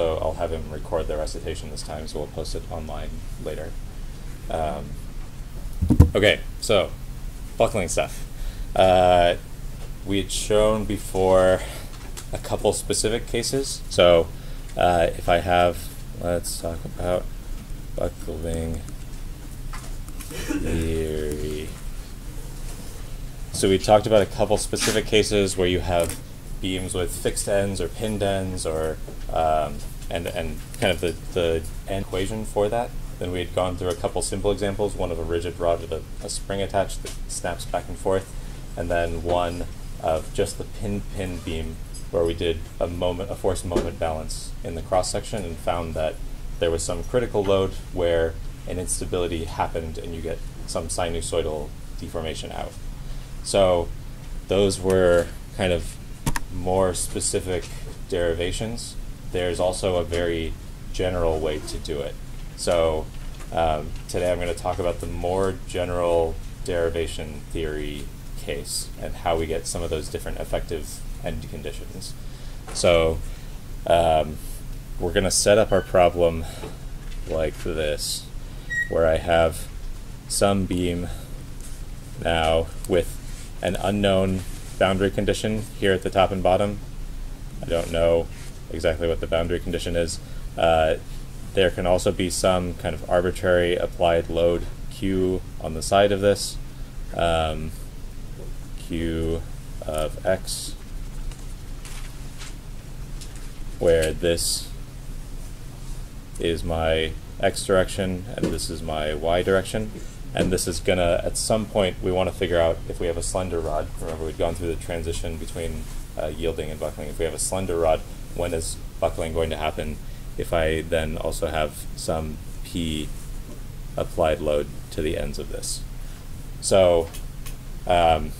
So I'll have him record the recitation this time, so we'll post it online later. Um, okay, so buckling stuff. Uh, we had shown before a couple specific cases. So uh, if I have, let's talk about buckling theory. So we talked about a couple specific cases where you have beams with fixed ends or pinned ends or um, and and kind of the the end equation for that. Then we had gone through a couple simple examples, one of a rigid rod with a, a spring attached that snaps back and forth, and then one of just the pin pin beam where we did a moment a force moment balance in the cross section and found that there was some critical load where an instability happened and you get some sinusoidal deformation out. So those were kind of more specific derivations. There's also a very general way to do it. So um, today I'm going to talk about the more general derivation theory case and how we get some of those different effective end conditions. So um, we're going to set up our problem like this, where I have some beam now with an unknown boundary condition here at the top and bottom. I don't know exactly what the boundary condition is. Uh, there can also be some kind of arbitrary applied load Q on the side of this, um, Q of X, where this is my X direction and this is my Y direction. And this is gonna at some point we want to figure out if we have a slender rod. Remember we'd gone through the transition between uh, yielding and buckling. If we have a slender rod when is buckling going to happen if I then also have some P applied load to the ends of this so um,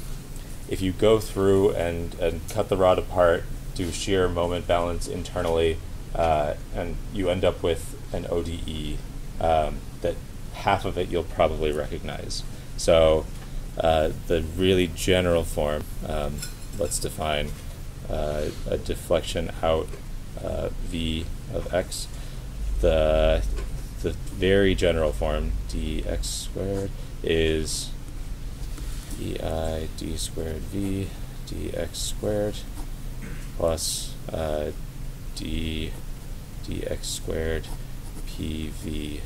if you go through and, and cut the rod apart do shear moment balance internally uh, and you end up with an ODE um, that half of it you'll probably recognize. So uh, the really general form, um, let's define uh, a deflection out uh, v of x. The, the very general form, dx squared, is ei d squared v dx squared plus uh, d dx squared pv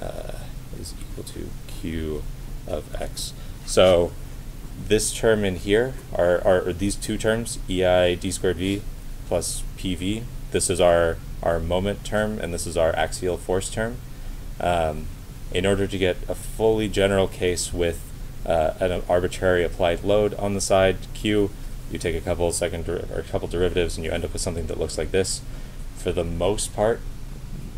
uh, is equal to q of x. So this term in here are, are, these two terms, ei d squared v plus pv. This is our, our moment term, and this is our axial force term. Um, in order to get a fully general case with uh, an arbitrary applied load on the side, q, you take a couple second or a couple derivatives and you end up with something that looks like this. For the most part,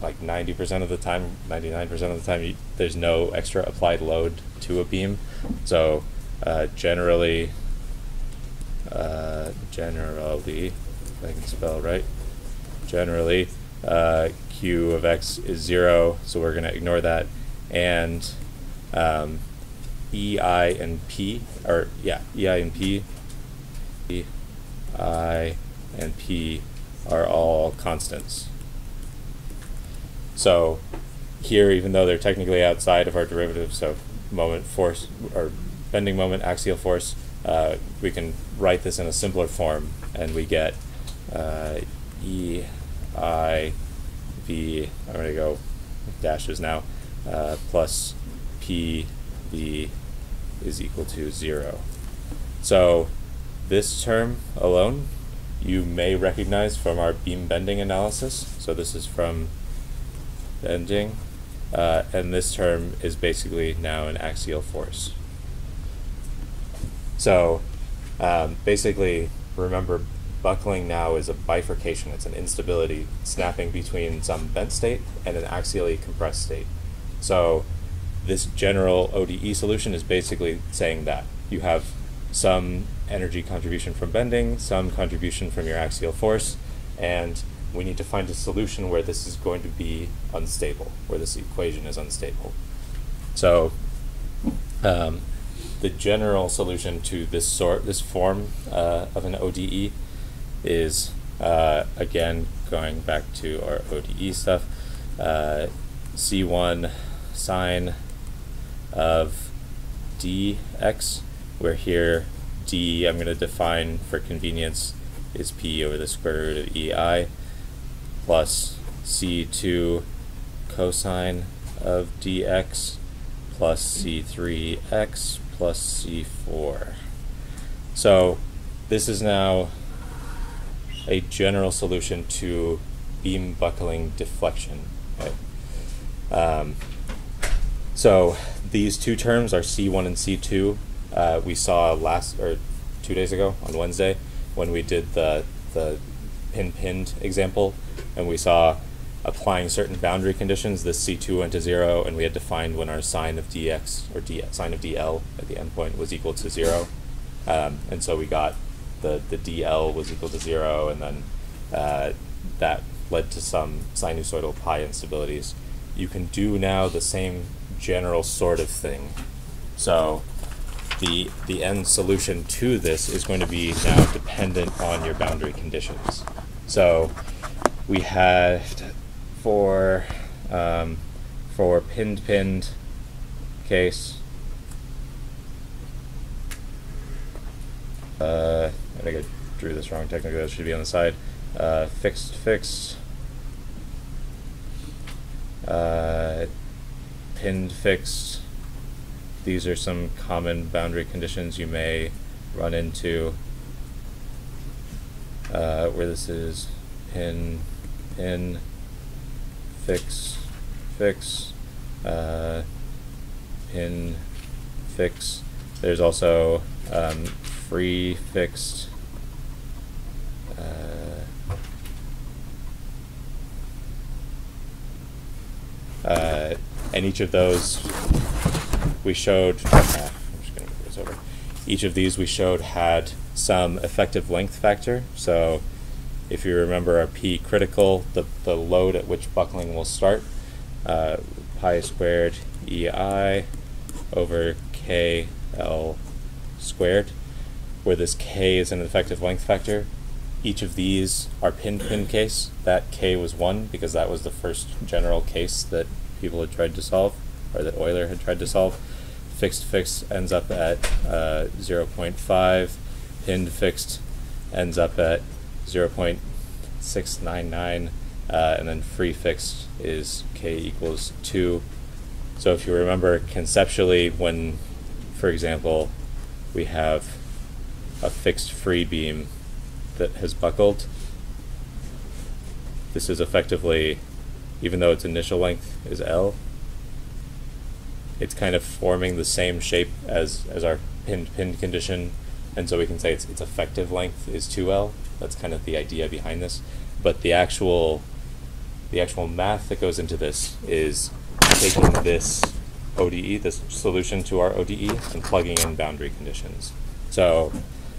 like 90% of the time, 99% of the time, you, there's no extra applied load to a beam. So uh, generally, uh, generally, if I can spell right, generally, uh, q of x is zero, so we're going to ignore that. And um, ei and p, or yeah, ei and p, i and p are all constants. So here, even though they're technically outside of our derivative, so moment force or bending moment axial force, uh, we can write this in a simpler form, and we get uh, E I V. I'm going to go dashes now uh, plus P V is equal to zero. So this term alone you may recognize from our beam bending analysis. So this is from bending, uh, and this term is basically now an axial force. So um, basically, remember buckling now is a bifurcation. It's an instability snapping between some bent state and an axially compressed state. So this general ODE solution is basically saying that you have some energy contribution from bending, some contribution from your axial force, and we need to find a solution where this is going to be unstable, where this equation is unstable. So um, the general solution to this sort, this form uh, of an ODE is uh, again, going back to our ODE stuff, uh, C1 sine of dx, where here d I'm going to define for convenience is p over the square root of ei plus c2 cosine of dx plus c3x plus c4. So this is now a general solution to beam buckling deflection. Right? Um, so these two terms are C1 and C2. Uh, we saw last or two days ago on Wednesday when we did the the pin pinned example, and we saw applying certain boundary conditions. This C2 went to zero, and we had to find when our sine of dx or sine of dl at the endpoint was equal to zero, um, and so we got the the dl was equal to zero, and then uh, that led to some sinusoidal pi instabilities. You can do now the same general sort of thing. So the the end solution to this is going to be now dependent on your boundary conditions. So we had for um, for pinned pinned case. Uh, I think I drew this wrong. Technically, that should be on the side. Uh, fixed fixed. Uh, pinned fixed. These are some common boundary conditions you may run into uh, where this is pin, pin, fix, fix, uh, pin, fix. There's also um, free fixed. Uh, uh, and each of those we showed. Uh, I'm just going to move this over. Each of these we showed had some effective length factor. So if you remember our P critical, the, the load at which buckling will start, uh, pi squared EI over KL squared, where this K is an effective length factor. Each of these are pin-pin case. That K was 1 because that was the first general case that people had tried to solve, or that Euler had tried to solve. Fixed fixed ends up at uh, 0.5. Pinned fixed ends up at 0.699. Uh, and then free fixed is k equals 2. So if you remember conceptually, when, for example, we have a fixed free beam that has buckled, this is effectively, even though its initial length is L, it's kind of forming the same shape as, as our pinned pinned condition, and so we can say its, its effective length is 2L. That's kind of the idea behind this. But the actual the actual math that goes into this is taking this ODE, this solution to our ODE, and plugging in boundary conditions. So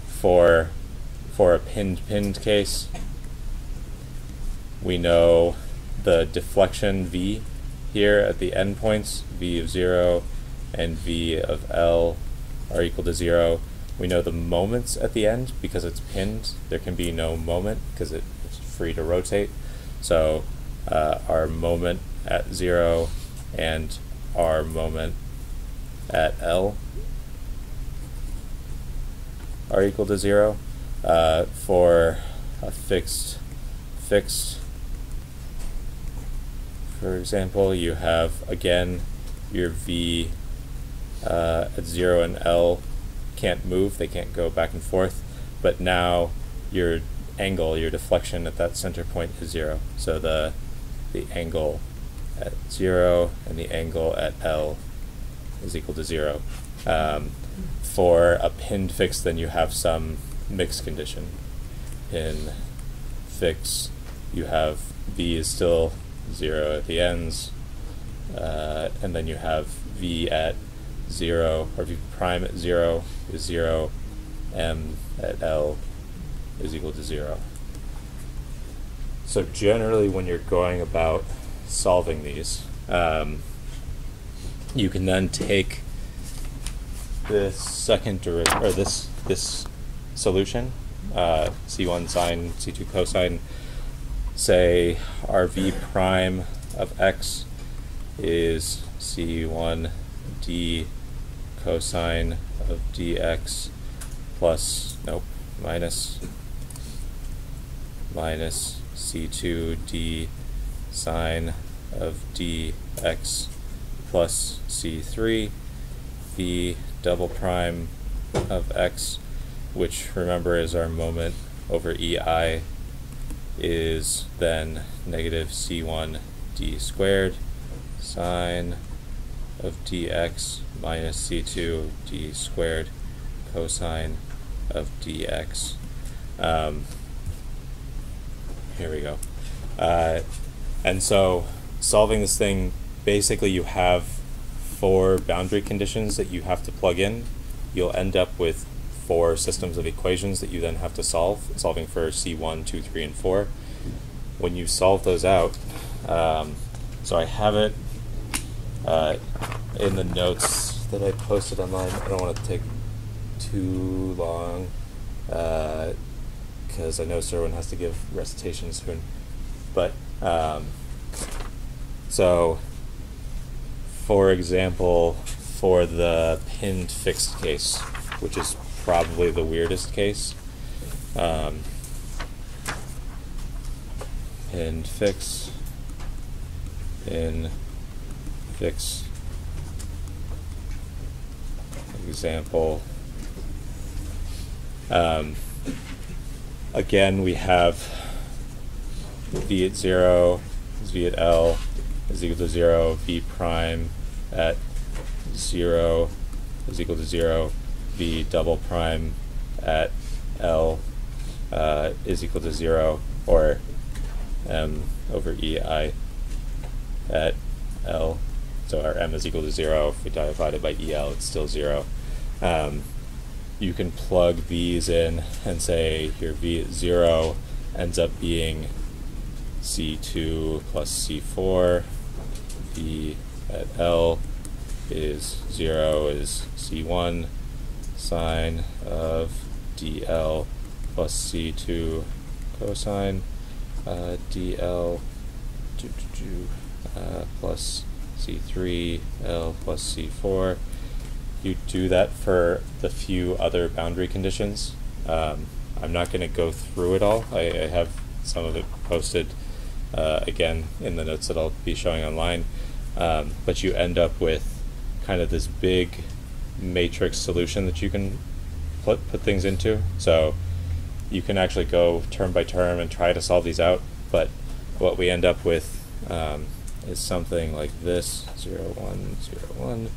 for for a pinned pinned case, we know the deflection V here at the endpoints, V of 0 and V of L are equal to 0. We know the moments at the end because it's pinned. There can be no moment because it, it's free to rotate. So uh, our moment at 0 and our moment at L are equal to 0. Uh, for a fixed fixed for example, you have again your V uh, at 0 and L can't move, they can't go back and forth, but now your angle, your deflection at that center point is 0. So the, the angle at 0 and the angle at L is equal to 0. Um, for a pinned fix, then you have some mixed condition. Pin, fix, you have V is still 0 at the ends, uh, and then you have v at 0, or v prime at 0 is 0, m at L is equal to 0. So generally when you're going about solving these, um, you can then take this second derivative, or this, this solution, uh, c1 sine, c2 cosine, say our v prime of x is c1 d cosine of dx plus, nope, minus, minus c2 d sine of dx plus c3 v double prime of x, which remember is our moment over ei, is then negative c1 d squared sine of dx minus c2 d squared cosine of dx. Um, here we go. Uh, and so solving this thing, basically you have four boundary conditions that you have to plug in. You'll end up with four systems of equations that you then have to solve, solving for C1, 2, 3, and 4. When you solve those out, um, so I have it uh, in the notes that I posted online. I don't want to take too long because uh, I know Serwin has to give recitation soon. But um, so, for example, for the pinned fixed case, which is probably the weirdest case, um, pinned fix in fix example. Um, again, we have v at 0 is v at L is equal to 0, v prime at 0 is equal to 0, v double prime at L uh, is equal to 0, or m over ei at L. So our m is equal to 0. If we divide it by el, it's still 0. Um, you can plug these in and say here v 0 ends up being c2 plus c4 v at L is 0 is C1 sine of dl plus C2 cosine uh, dl uh, plus C3 L plus C4. You do that for the few other boundary conditions. Um, I'm not going to go through it all. I, I, have some of it posted uh, again in the notes that I'll be showing online. Um, but you end up with kind of this big matrix solution that you can put, put things into. So you can actually go term by term and try to solve these out, but what we end up with um, is something like this, 0, 1, 0, 1,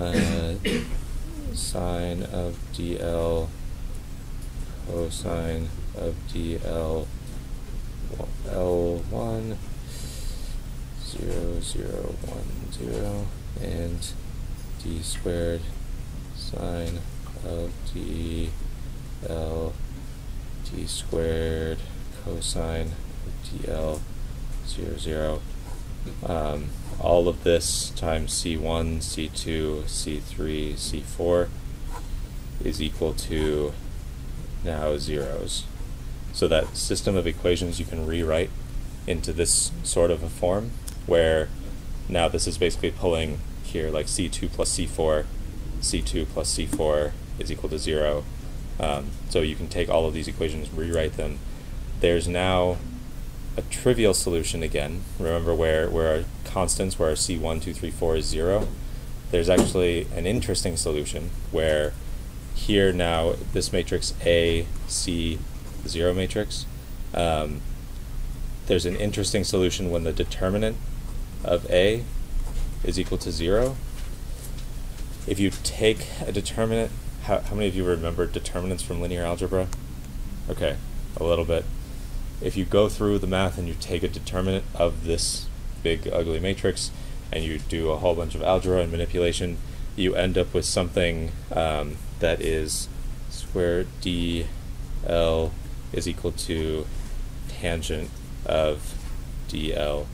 uh, sine of dl cosine of dl L1 0, 0, 1, 0, and d squared sine of d l d squared cosine of dl 0, 0. Um, all of this times c1, c2, c3, c4 is equal to now zeros. So that system of equations you can rewrite into this sort of a form where now this is basically pulling here like c2 plus c4, c2 plus c4 is equal to 0. Um, so you can take all of these equations, rewrite them. There's now a trivial solution again. Remember where, where our constants, where our c1, 2, 3, 4 is 0. There's actually an interesting solution where here now this matrix A, C, 0 matrix, um, there's an interesting solution when the determinant of A is equal to 0. If you take a determinant, how, how many of you remember determinants from linear algebra? Okay, a little bit. If you go through the math and you take a determinant of this big ugly matrix and you do a whole bunch of algebra and manipulation, you end up with something um, that is square dl is equal to tangent of dl,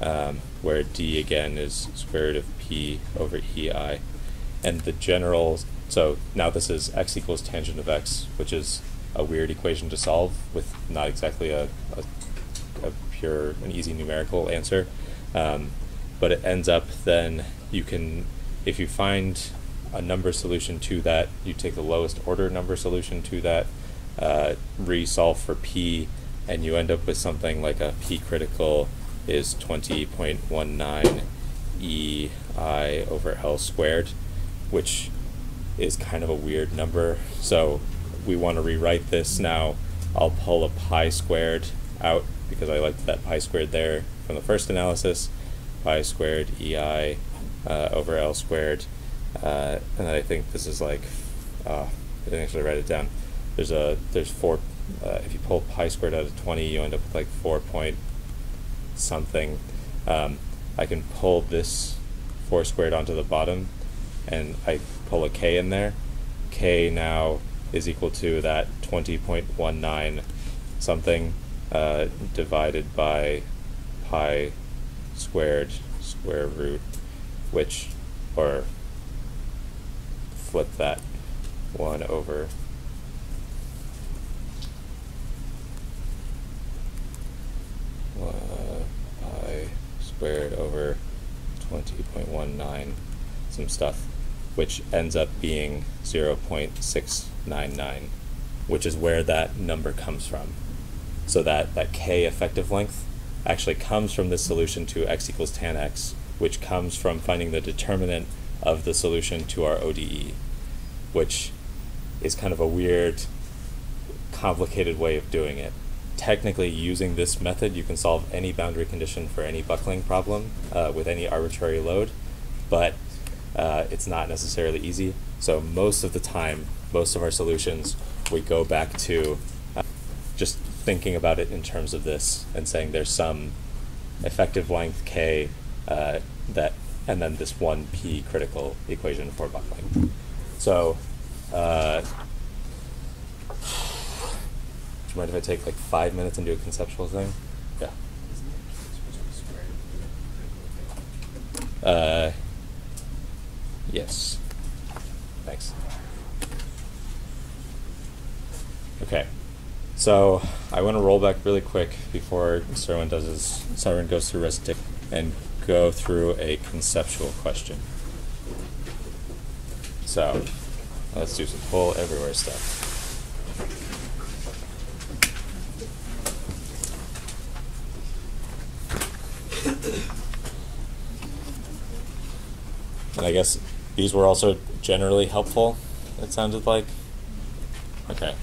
um, where d again is square root of p over ei. And the general, so now this is x equals tangent of x, which is a weird equation to solve with not exactly a, a, a pure an easy numerical answer. Um, but it ends up then you can if you find a number solution to that, you take the lowest order number solution to that, uh, resolve for p, and you end up with something like a p critical is 20.19 e i over l squared, which is kind of a weird number. So we want to rewrite this now. I'll pull a pi squared out because I liked that pi squared there from the first analysis. Pi squared ei uh, over L squared. Uh, and I think this is like, uh, I didn't actually write it down. There's a, there's four, uh, if you pull pi squared out of 20, you end up with like four point something. Um, I can pull this four squared onto the bottom and I pull a k in there. k now is equal to that 20.19 something uh, divided by pi squared square root which, or flip that one over. Uh, pi squared over 20.19, some stuff, which ends up being 0.699, which is where that number comes from. So that, that k effective length actually comes from this solution to x equals tan x, which comes from finding the determinant of the solution to our ODE, which is kind of a weird, complicated way of doing it. Technically, using this method, you can solve any boundary condition for any buckling problem uh, with any arbitrary load, but uh, it's not necessarily easy. So most of the time, most of our solutions, we go back to uh, just thinking about it in terms of this and saying there's some effective length k uh, that, and then this one p critical equation for buckling. So, uh, do you mind if I take like five minutes and do a conceptual thing? Yeah. Uh, yes. Thanks. Okay. So I want to roll back really quick before Serwin does his Serwin goes through Resitic and go through a conceptual question. So, let's do some Poll Everywhere stuff. And I guess these were also generally helpful, it sounded like. Okay,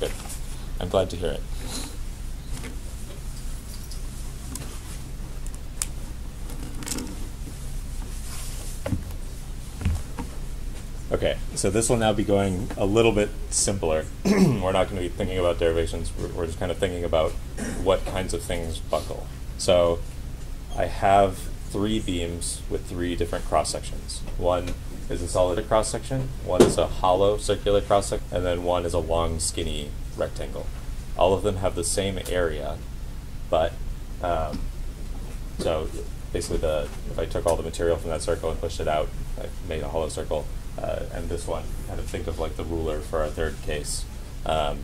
good. I'm glad to hear it. Okay, so this will now be going a little bit simpler. we're not going to be thinking about derivations, we're, we're, just kind of thinking about what kinds of things buckle. So I have three beams with three different cross sections. One is a solid cross section, one is a hollow circular cross section, and then one is a long, skinny rectangle. All of them have the same area, but um, so basically the if I took all the material from that circle and pushed it out, I made a hollow circle uh, and this one, kind of think of like the ruler for our third case. Um,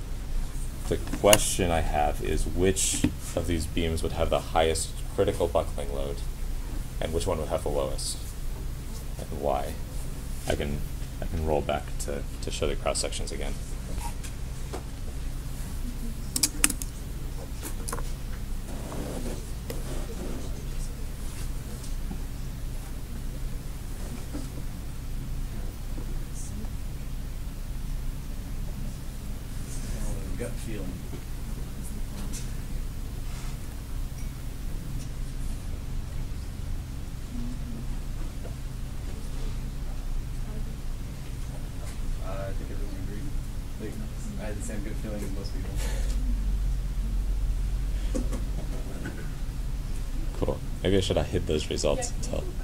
the question I have is which of these beams would have the highest critical buckling load, and which one would have the lowest, and why? I can I can roll back to, to show the cross sections again. Maybe I should have hid those results until.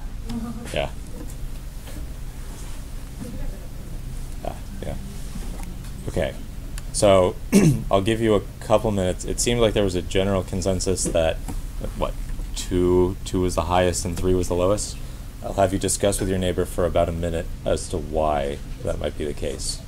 Yeah. Ah, yeah. Okay. So I'll give you a couple minutes. It seemed like there was a general consensus that what two two was the highest and three was the lowest. I'll have you discuss with your neighbor for about a minute as to why that might be the case.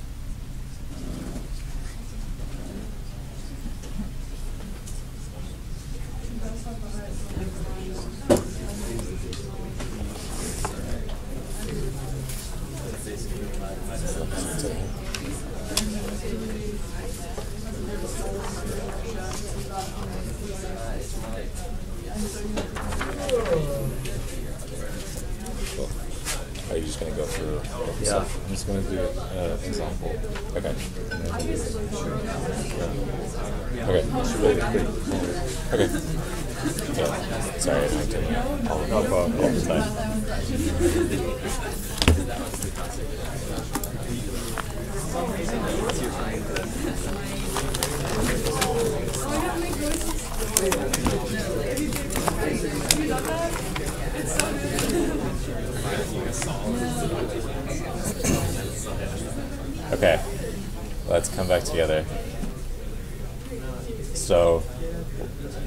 Cool. Just gonna go through? Yeah, I'm just gonna do an uh, example. Okay. Okay. It's really quick. Okay. Yeah. Sorry, I didn't take all, No problem. all the time. Okay, let's come back together. So,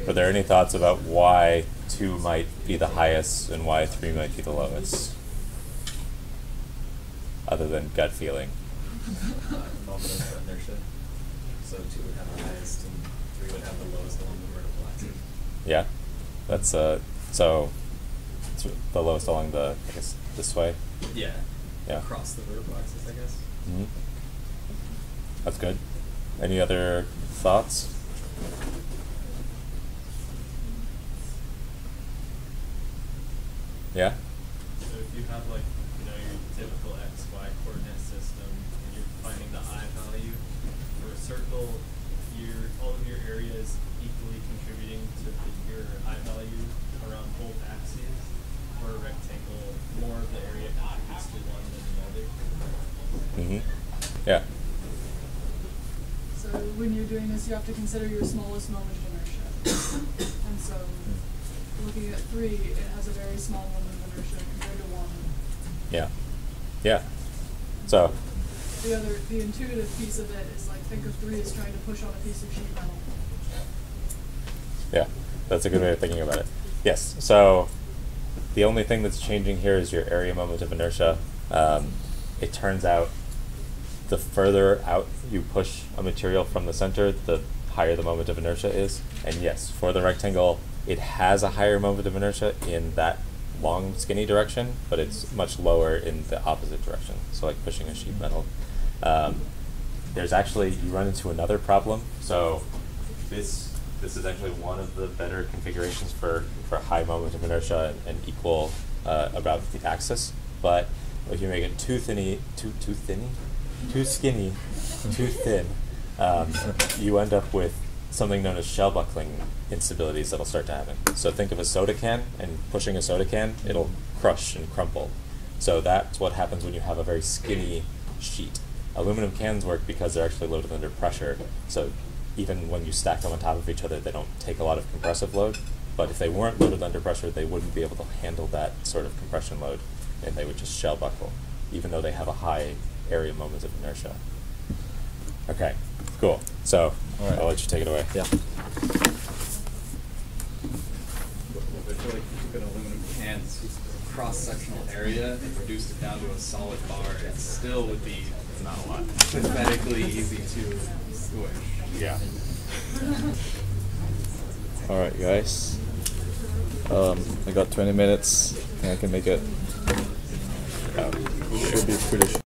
are there any thoughts about why two might be the highest and why three might be the lowest? Other than gut feeling. moment of inertia. So two would have the highest and three would have the lowest along the vertical axis. Yeah, that's uh. So, the lowest along the I guess this way. Yeah. Yeah. Across the vertical axis, I guess. hmm That's good. Any other thoughts? Yeah. So if you have like, you know, your typical x, y coordinate system and you're finding the i value for a circle, your all of your areas equally contributing to the, your i value around both axes. For a rectangle, more of the area contributes to one than the other. hmm Yeah. So when you're doing this, you have to consider your smallest moment of inertia. and so, looking at three, it has a very small moment of inertia compared to one. Yeah. Yeah. So, The other, the intuitive piece of it is like think of three as trying to push on a piece of sheet metal. yeah, that's a good way of thinking about it. Yes. So, the only thing that's changing here is your area moment of inertia. Um, it turns out the further out you push a material from the center, the higher the moment of inertia is. And yes, for the rectangle, it has a higher moment of inertia in that long, skinny direction, but it's much lower in the opposite direction. So, like pushing a sheet metal. Um, there's actually you run into another problem. So, this this is actually one of the better configurations for for high moment of inertia and, and equal uh, about the axis. But if you make it too thinny, too too thinny, too skinny, too thin, um, you end up with something known as shell buckling instabilities that'll start to happen. So think of a soda can and pushing a soda can, it'll crush and crumple. So that's what happens when you have a very skinny sheet. Aluminum cans work because they're actually loaded under pressure. So even when you stack them on top of each other, they don't take a lot of compressive load. But if they weren't loaded under pressure, they wouldn't be able to handle that sort of compression load, and they would just shell buckle, even though they have a high area moment of inertia. Okay, cool. So All right. I'll let you take it away. Yeah. I feel like if you took an aluminum can, cross-sectional area, and reduced it down to a solid bar, it still would be Not a lot. pathetically easy to squish. Yeah. All right, guys. Um, I got 20 minutes. and I can make it. Um, Should be pretty.